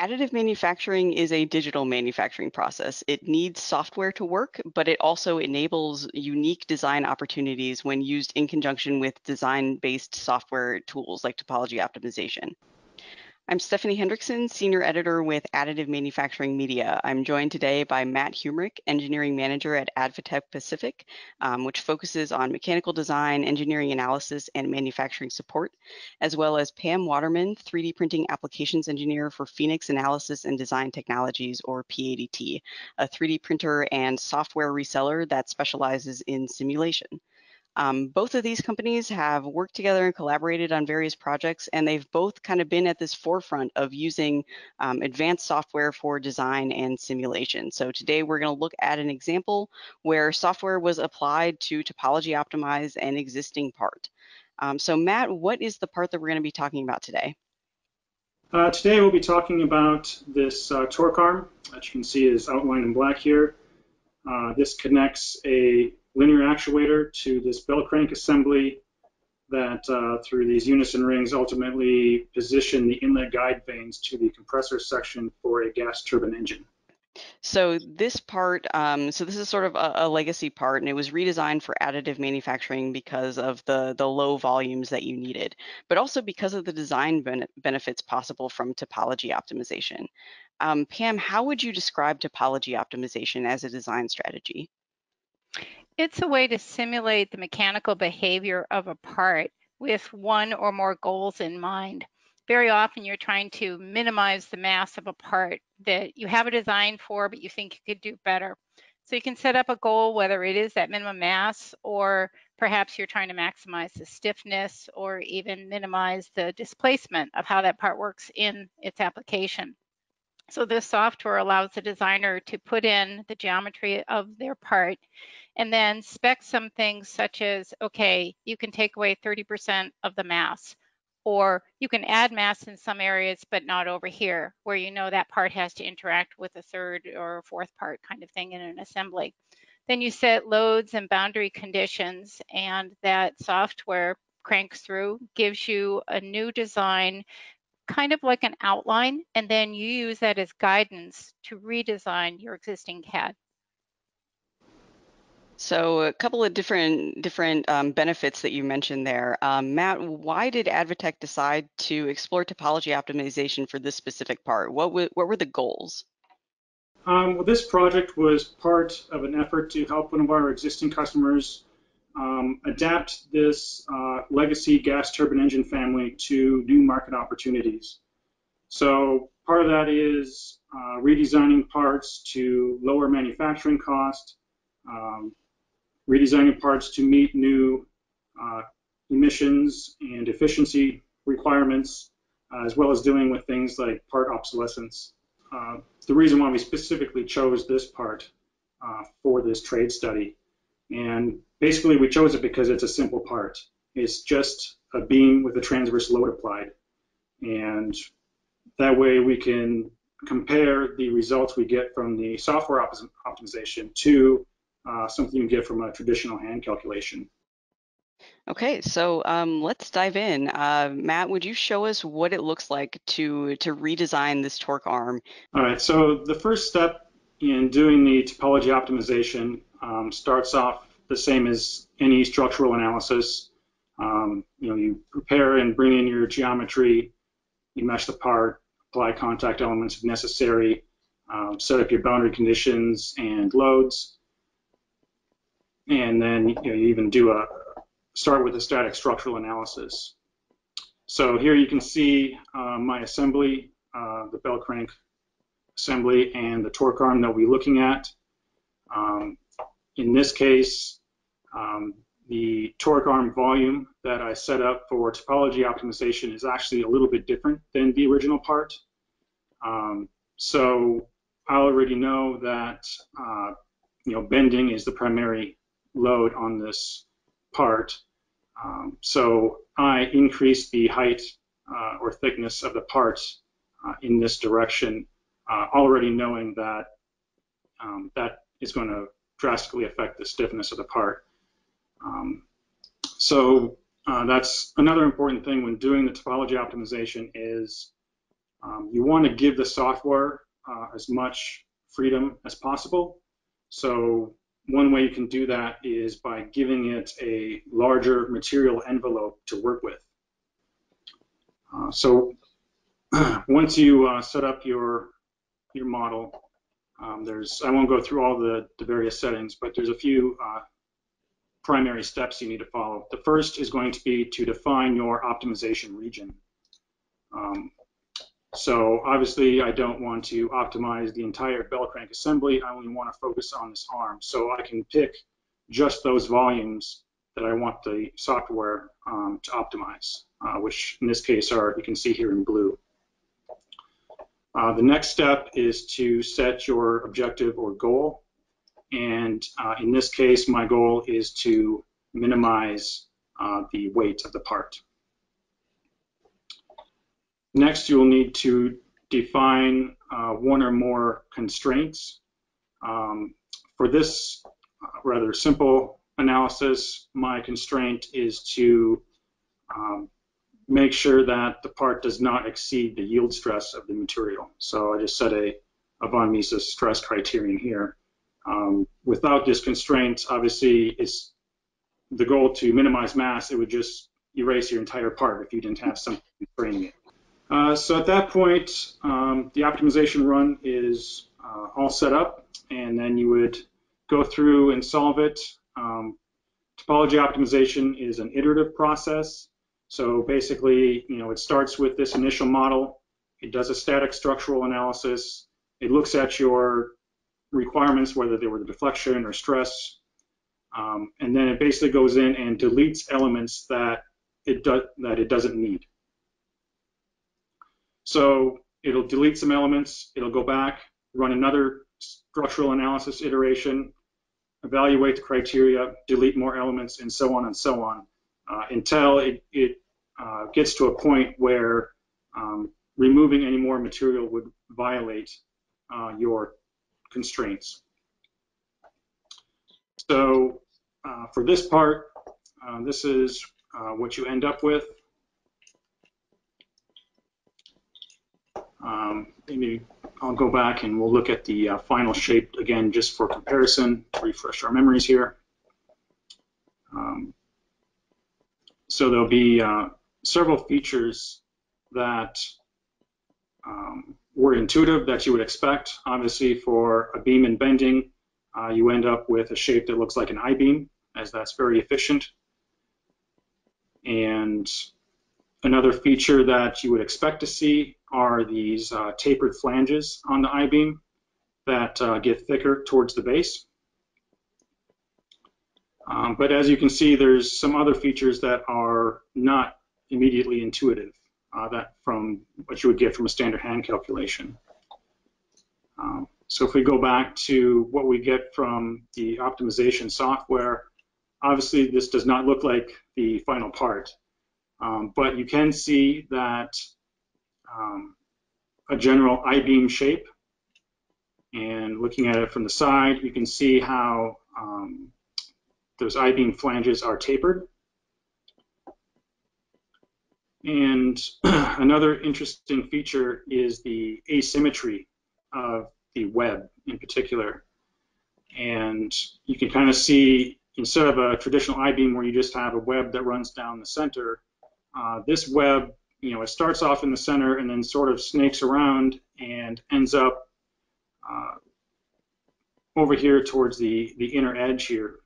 Additive manufacturing is a digital manufacturing process. It needs software to work, but it also enables unique design opportunities when used in conjunction with design-based software tools like topology optimization. I'm Stephanie Hendrixson, Senior Editor with Additive Manufacturing Media. I'm joined today by Matt Humrick, Engineering Manager at Advatech Pacific, um, which focuses on mechanical design, engineering analysis, and manufacturing support, as well as Pam Waterman, 3D Printing Applications Engineer for Phoenix Analysis and Design Technologies, or PADT, a 3D printer and software reseller that specializes in simulation. Um, both of these companies have worked together and collaborated on various projects, and they've both kind of been at this forefront of using um, advanced software for design and simulation. So today we're going to look at an example where software was applied to topology optimize an existing part. Um, so Matt, what is the part that we're going to be talking about today? Uh, today we'll be talking about this uh, torque arm that you can see is outlined in black here. Uh, this connects a linear actuator to this bell crank assembly that uh, through these unison rings ultimately position the inlet guide vanes to the compressor section for a gas turbine engine. So this part, um, so this is sort of a, a, legacy part, and it was redesigned for additive manufacturing because of the the low volumes that you needed, but also because of the design ben benefits possible from topology optimization. Um, Pam, how would you describe topology optimization as a design strategy? It's a way to simulate the mechanical behavior of a part with one or more goals in mind. Very often you're trying to minimize the mass of a part that you have a design for, but you think you could do better. So you can set up a goal, whether it is that minimum mass, or perhaps you're trying to maximize the stiffness or even minimize the displacement of how that part works in its application. So this software allows the designer to put in the geometry of their part and then spec some things such as, okay, you can take away 30% of the mass, or you can add mass in some areas, but not over here, where you know that part has to interact with a third or fourth part kind of thing in an assembly. Then you set loads and boundary conditions, and that software cranks through, gives you a new design kind of like an outline, and then you use that as guidance to redesign your existing CAD. So a couple of different different um, benefits that you mentioned there. Um, Matt, why did Advatech decide to explore topology optimization for this specific part? What, what were the goals? Um, well, this project was part of an effort to help one of our existing customers um, adapt this uh, legacy gas turbine engine family to new market opportunities. So part of that is uh, redesigning parts to lower manufacturing cost, um, redesigning parts to meet new uh, emissions and efficiency requirements, uh, as well as dealing with things like part obsolescence. Uh, the reason why we specifically chose this part uh, for this trade study and basically, we chose it because it's a simple part. It's just a beam with a transverse load applied. And that way we can compare the results we get from the software op optimization to uh, something you get from a traditional hand calculation. Okay, so um, let's dive in. Uh, Matt, would you show us what it looks like to to redesign this torque arm? All right, so the first step in doing the topology optimization um, starts off the same as any structural analysis. Um, you know, you prepare and bring in your geometry, you mesh the part, apply contact elements if necessary, um, set up your boundary conditions and loads, and then you, know, you even do a start with a static structural analysis. So here you can see uh, my assembly, uh, the bell crank assembly, and the torque arm that we're looking at. Um, in this case, um, the torque arm volume that I set up for topology optimization is actually a little bit different than the original part. Um, so I already know that uh, you know bending is the primary load on this part. Um, so I increase the height uh, or thickness of the parts uh, in this direction, uh, already knowing that um, that is going to drastically affect the stiffness of the part. Um, so uh, that's another important thing when doing the topology optimization is Um, you want to give the software uh, as much freedom as possible. So one way you can do that is by giving it a larger material envelope to work with. Uh, so once you uh, set up your your model, um, there's I won't go through all the, the various settings, but there's a few uh, primary steps you need to follow. The first is going to be to define your optimization region. Um, so obviously I don't want to optimize the entire bell crank assembly. I only want to focus on this arm. So I can pick just those volumes that I want the software um, to optimize, uh, which in this case are, you can see here in blue. Uh, the next step is to set your objective or goal. And uh, in this case, my goal is to minimize uh, the weight of the part. Next, you will need to define uh, one or more constraints. Um, for this uh, rather simple analysis, my constraint is to um, make sure that the part does not exceed the yield stress of the material. So I just set a, a von Mises stress criterion here. Um, without this constraint, obviously, it's the goal to minimize mass. It would just erase your entire part if you didn't have something constraining it. Uh, so at that point, um, the optimization run is uh, all set up, and then you would go through and solve it. Um, topology optimization is an iterative process. So basically, you know, it starts with this initial model. It does a static structural analysis. It looks at your requirements, whether they were the deflection or stress, um, and then it basically goes in and deletes elements that it do, that it doesn't need. So it'll delete some elements, it'll go back, run another structural analysis iteration, evaluate the criteria, delete more elements, and so on and so on, uh, until it, it uh, gets to a point where um, removing any more material would violate uh, your constraints. So uh, for this part, uh, this is uh, what you end up with. Um, maybe I'll go back and we'll look at the uh, final shape again just for comparison to refresh our memories here. Um, so there'll be uh, several features that um, were intuitive that you would expect. Obviously for a beam and bending, uh, you end up with a shape that looks like an I-beam as that's very efficient. And Another feature that you would expect to see are these uh, tapered flanges on the I-beam that uh, get thicker towards the base. Um, but as you can see, there's some other features that are not immediately intuitive uh, that from what you would get from a standard hand calculation. Um, so if we go back to what we get from the optimization software, obviously this does not look like the final part. Um, but you can see that um, a general I-beam shape. And looking at it from the side, you can see how um, those I-beam flanges are tapered. And another interesting feature is the asymmetry of the web in particular. And you can kind of see instead of a traditional I-beam where you just have a web that runs down the center, uh, this web, you know, it starts off in the center and then sort of snakes around and ends up uh, over here towards the, the inner edge here.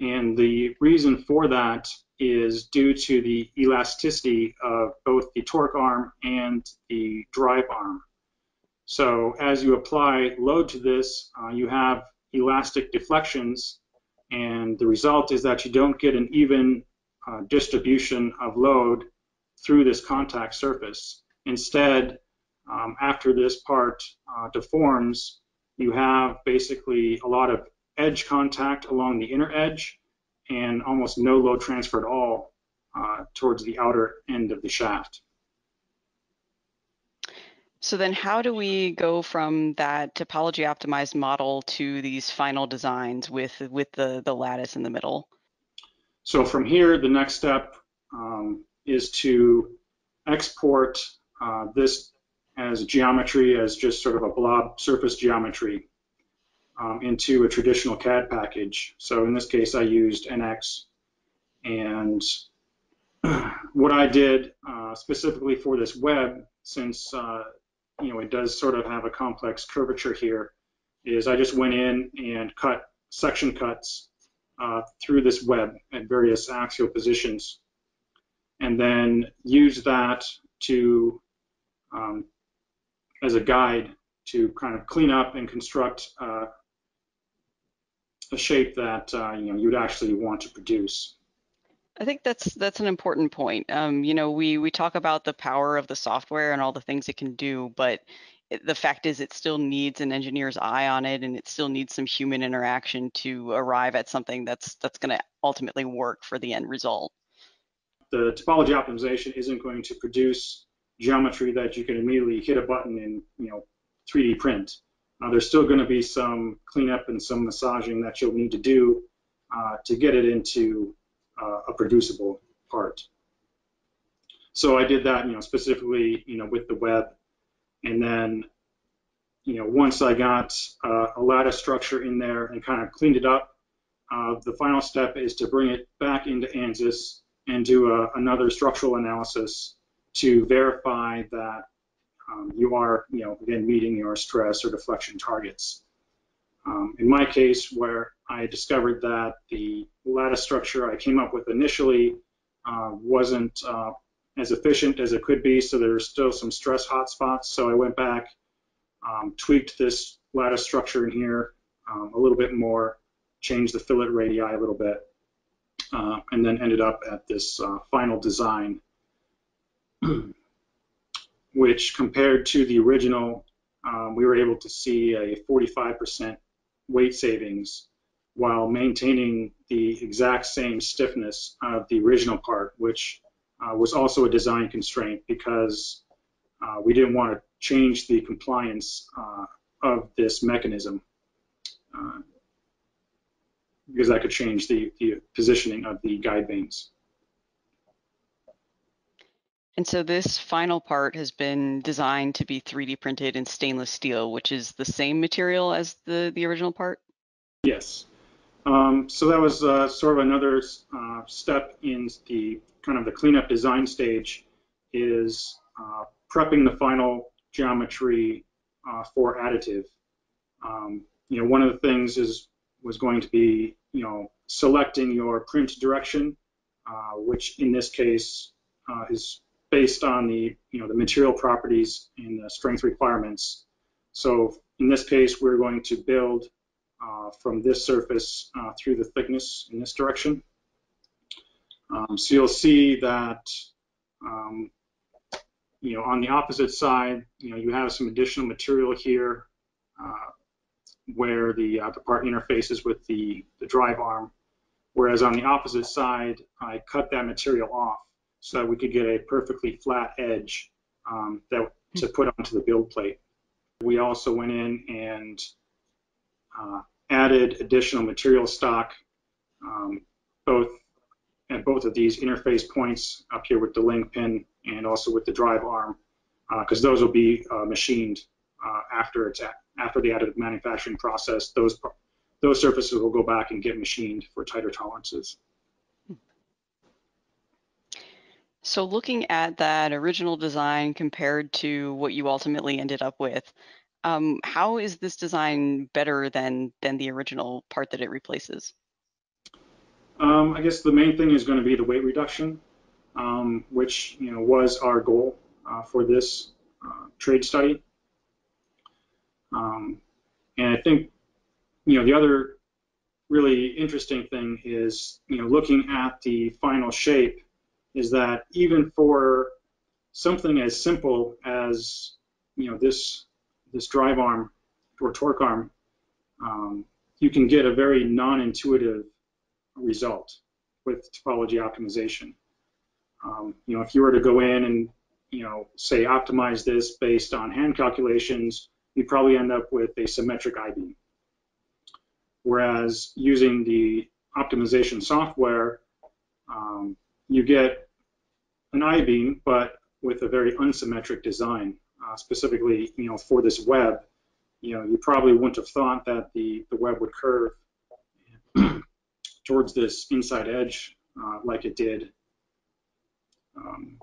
And the reason for that is due to the elasticity of both the torque arm and the drive arm. So as you apply load to this, uh, you have elastic deflections, and the result is that you don't get an even uh, distribution of load through this contact surface. Instead, um, after this part uh, deforms, you have basically a lot of edge contact along the inner edge and almost no load transfer at all uh, towards the outer end of the shaft. So then how do we go from that topology optimized model to these final designs with, with the, the lattice in the middle? So from here, the next step um, is to export uh, this as geometry as just sort of a blob surface geometry um, into a traditional CAD package. So in this case, I used NX. And what I did uh, specifically for this web, since uh, you know it does sort of have a complex curvature here, is I just went in and cut section cuts uh, through this web at various axial positions, and then use that to um, as a guide to kind of clean up and construct uh, a shape that uh, you know you'd actually want to produce. I think that's that's an important point. Um, you know, we we talk about the power of the software and all the things it can do, but the fact is, it still needs an engineer's eye on it, and it still needs some human interaction to arrive at something that's that's going to ultimately work for the end result. The topology optimization isn't going to produce geometry that you can immediately hit a button and you know 3D print. Uh, there's still going to be some cleanup and some massaging that you'll need to do uh, to get it into uh, a producible part. So I did that, you know, specifically, you know, with the web, and then, you know, once I got uh, a lattice structure in there and kind of cleaned it up, uh, the final step is to bring it back into ANSYS and do a, another structural analysis to verify that um, you are, you know, again, meeting your stress or deflection targets. Um, in my case, where I discovered that the lattice structure I came up with initially uh, wasn't uh, as efficient as it could be, so there were still some stress hotspots. So I went back, um, tweaked this lattice structure in here um, a little bit more, changed the fillet radii a little bit, uh, and then ended up at this uh, final design which compared to the original, um, we were able to see a 45% weight savings while maintaining the exact same stiffness of the original part, which uh, was also a design constraint because uh, we didn't want to change the compliance uh, of this mechanism uh, because that could change the, the positioning of the guide vanes. And so this final part has been designed to be 3D printed in stainless steel, which is the same material as the, the original part? Yes. Um, so that was uh, sort of another uh, step in the kind of the cleanup design stage is uh, prepping the final geometry uh, for additive. Um, you know, one of the things is was going to be, you know, selecting your print direction, uh, which in this case uh, is based on the you know the material properties and the strength requirements. So in this case, we're going to build from this surface uh, through the thickness in this direction. Um, so you'll see that um, you know on the opposite side, you know you have some additional material here uh, where the uh, the part interfaces with the the drive arm. Whereas on the opposite side, I cut that material off so that we could get a perfectly flat edge um, that to put onto the build plate. We also went in and uh, added additional material stock, um, both at both of these interface points up here with the link pin and also with the drive arm, because uh, those will be uh, machined uh, after it's after the additive manufacturing process. Those those surfaces will go back and get machined for tighter tolerances. So looking at that original design compared to what you ultimately ended up with, um, how is this design better than than the original part that it replaces? Um, I guess the main thing is going to be the weight reduction, um, which you know was our goal uh, for this uh, trade study. Um, and I think you know the other really interesting thing is you know looking at the final shape is that even for something as simple as you know this this drive arm or torque arm, um, you can get a very non-intuitive result with topology optimization. Um, you know, if you were to go in and you know say optimize this based on hand calculations, you'd probably end up with a symmetric I-beam. Whereas using the optimization software, um, you get an I-beam, but with a very unsymmetric design. Uh, specifically, you know, for this web, you know, you probably wouldn't have thought that the, the web would curve towards this inside edge uh, like it did. Um,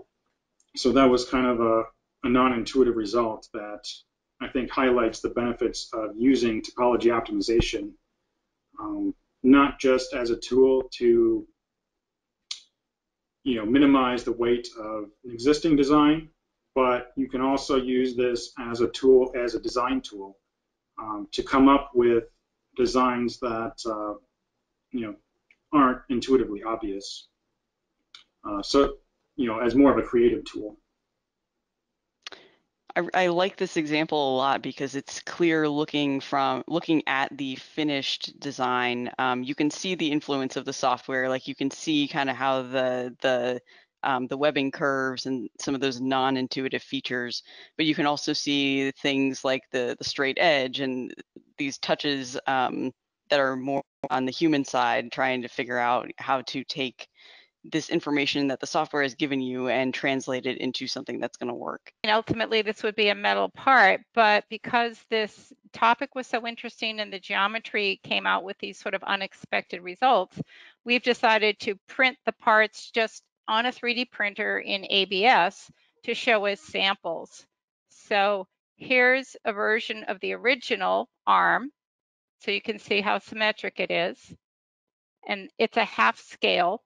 so that was kind of a, a non-intuitive result that I think highlights the benefits of using topology optimization, um, not just as a tool to you know, minimize the weight of an existing design, but you can also use this as a tool, as a design tool, um, to come up with designs that, uh, you know, aren't intuitively obvious. Uh, so, you know, as more of a creative tool. I, I, like this example a lot because it's clear looking from looking at the finished design. Um, you can see the influence of the software. Like you can see kind of how the the um, the webbing curves and some of those non-intuitive features. But you can also see things like the the straight edge and these touches um, that are more on the human side, trying to figure out how to take this information that the software has given you and translate it into something that's going to work. And ultimately, this would be a metal part, but because this topic was so interesting and the geometry came out with these sort of unexpected results, we've decided to print the parts just on a 3D printer in ABS to show as samples. So here's a version of the original arm, so you can see how symmetric it is. And it's a half scale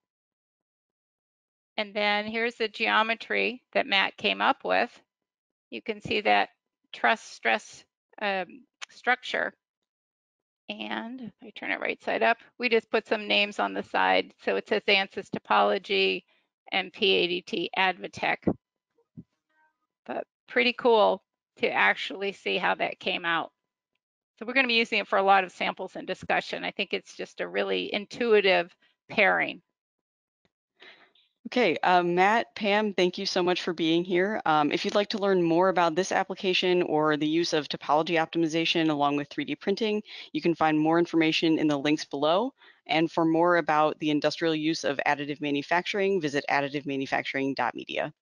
and then here's the geometry that Matt came up with. You can see that truss stress um, structure. And I turn it right side up, we just put some names on the side. So it says ANSYS topology and PADT Advatech. But pretty cool to actually see how that came out. So we're going to be using it for a lot of samples and discussion. I think it's just a really intuitive pairing. Okay, um, Matt, Pam, thank you so much for being here. Um, if you'd like to learn more about this application or the use of topology optimization along with 3D printing, you can find more information in the links below. And for more about the industrial use of additive manufacturing, visit additivemanufacturing.media.